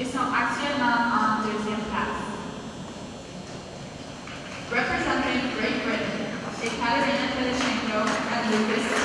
e są actionnaires en deuxième place. Representing Great Britain, Ekaterina Fedoshchenko and Lucas